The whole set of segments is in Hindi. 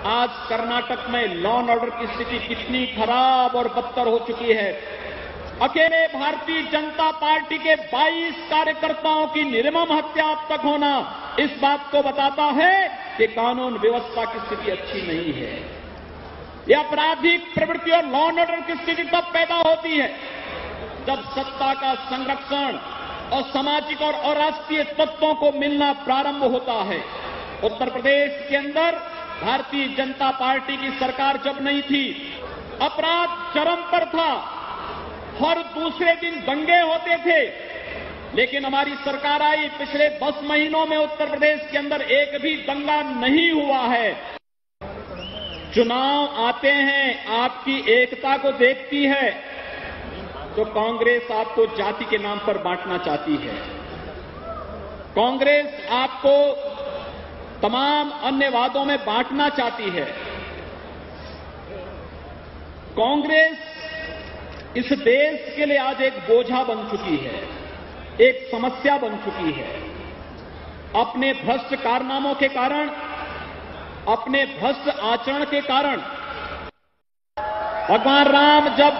आज कर्नाटक में लॉ एंड ऑर्डर की स्थिति कितनी खराब और बदतर हो चुकी है। अकेले भारतीय जनता पार्टी के 22 कार्यकर्ताओं की निर्मम हत्या अब तक होना इस बात को बताता है कि कानून व्यवस्था की स्थिति अच्छी नहीं है। यह आपराधिक प्रवृत्ति और लॉ एंड ऑर्डर की स्थिति तब पैदा होती है जब सत्ता का संरक्षण और सामाजिक और अराष्ट्रीय तत्वों को मिलना प्रारंभ होता है। उत्तर प्रदेश के अंदर भारतीय जनता पार्टी की सरकार जब नहीं थी, अपराध चरम पर था। हर दूसरे दिन दंगे होते थे। लेकिन हमारी सरकार आई, पिछले दस महीनों में उत्तर प्रदेश के अंदर एक भी दंगा नहीं हुआ है। चुनाव आते हैं, आपकी एकता को देखती है तो कांग्रेस आपको जाति के नाम पर बांटना चाहती है। कांग्रेस आपको तमाम अन्य वादों में बांटना चाहती है। कांग्रेस इस देश के लिए आज एक बोझा बन चुकी है, एक समस्या बन चुकी है। अपने भ्रष्ट कारनामों के कारण, अपने भ्रष्ट आचरण के कारण, भगवान राम जब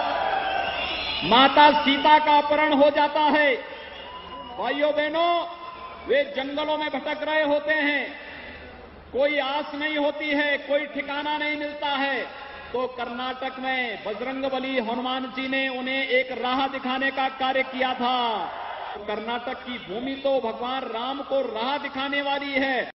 माता सीता का अपहरण हो जाता है भाइयों बहनों वे जंगलों में भटक रहे होते हैं। कोई आस नहीं होती है, कोई ठिकाना नहीं मिलता है। तो कर्नाटक में बजरंगबली हनुमान जी ने उन्हें एक राह दिखाने का कार्य किया था। कर्नाटक की भूमि तो भगवान राम को राह दिखाने वाली है।